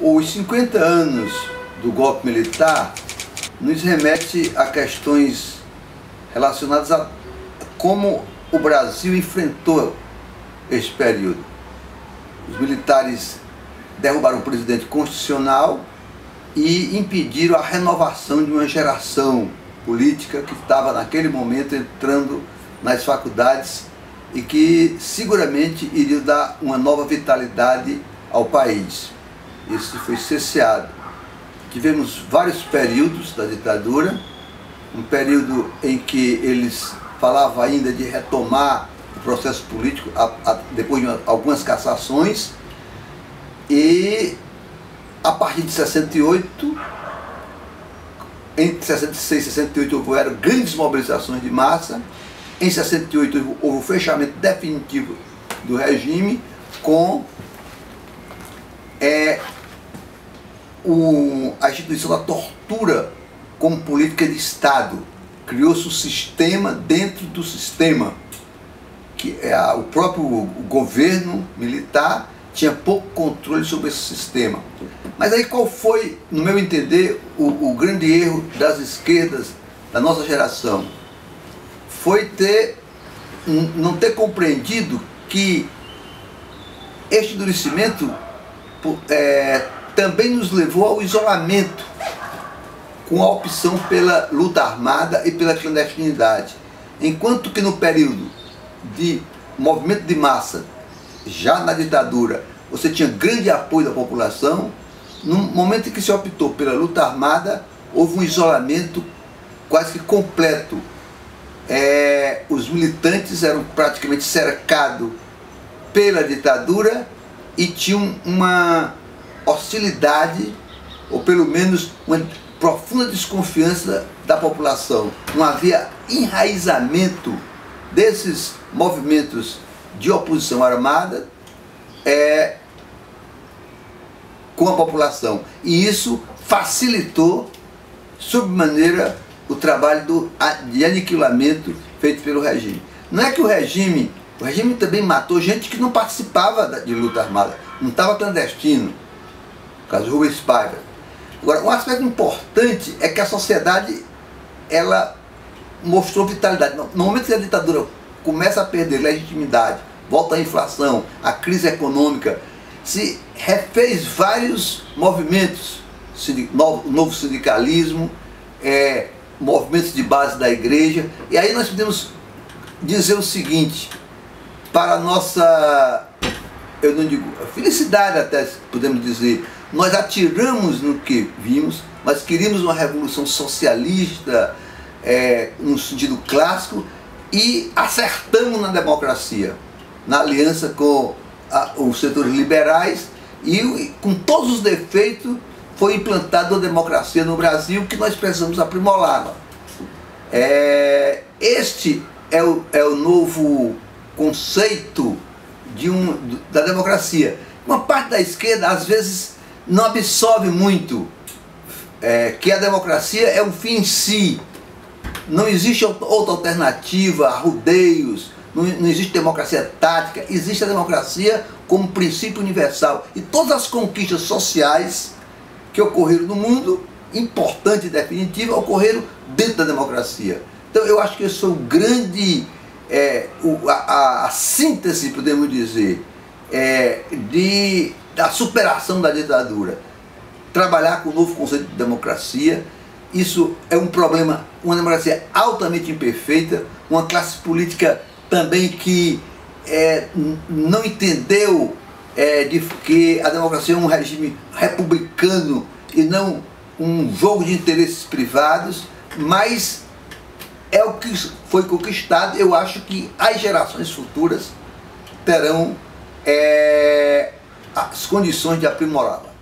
Os 50 anos do golpe militar nos remete a questões relacionadas a como o Brasil enfrentou esse período. Os militares derrubaram o presidente constitucional e impediram a renovação de uma geração política que estava naquele momento entrando nas faculdades e que seguramente iria dar uma nova vitalidade ao país. Isso foi cesseado. Tivemos vários períodos da ditadura, um período em que eles falavam ainda de retomar o processo político a, a, depois de uma, algumas cassações, e a partir de 68, entre 66 e 68 houveram grandes mobilizações de massa, em 68 houve o fechamento definitivo do regime com é, o, a instituição da tortura como política de Estado. Criou-se um sistema dentro do sistema, que é a, o próprio governo militar tinha pouco controle sobre esse sistema. Mas aí qual foi, no meu entender, o, o grande erro das esquerdas da nossa geração? Foi ter não ter compreendido que este endurecimento é, também nos levou ao isolamento, com a opção pela luta armada e pela clandestinidade. Enquanto que no período de movimento de massa, já na ditadura, você tinha grande apoio da população, no momento em que se optou pela luta armada, houve um isolamento quase que completo. É, os militantes eram praticamente cercados pela ditadura e tinham uma hostilidade, ou pelo menos uma profunda desconfiança da população. Não havia enraizamento desses movimentos de oposição armada é, com a população. E isso facilitou, sobremaneira, o trabalho do, de aniquilamento feito pelo regime. Não é que o regime, o regime também matou gente que não participava de luta armada, não estava clandestino caso Rubens Paiva. Agora, um aspecto importante é que a sociedade ela mostrou vitalidade. No momento que a ditadura começa a perder legitimidade, volta a inflação, a crise econômica, se refez vários movimentos, novo, novo sindicalismo, é, movimentos de base da igreja, e aí nós podemos dizer o seguinte, para a nossa, eu não digo, felicidade até podemos dizer, nós atiramos no que vimos, mas queríamos uma revolução socialista, é, no sentido clássico, e acertamos na democracia, na aliança com a, os setores liberais, e com todos os defeitos foi implantada a democracia no Brasil que nós precisamos aprimorá-la. É, este é o, é o novo conceito de um, da democracia. Uma parte da esquerda, às vezes, não absorve muito é, que a democracia é um fim em si. Não existe outra alternativa, rodeios, não, não existe democracia tática, existe a democracia como princípio universal. E todas as conquistas sociais que ocorreram no mundo, importante e definitiva, ocorreram dentro da democracia. Então eu acho que esse foi o grande, é, o, a, a, síntese, podemos dizer, é, de da superação da ditadura. Trabalhar com o novo conceito de democracia, isso é um problema, uma democracia altamente imperfeita, uma classe política também que é, não entendeu é, de que a democracia é um regime republicano e não um jogo de interesses privados, mas é o que foi conquistado. Eu acho que as gerações futuras terão é, as condições de aprimorá-la.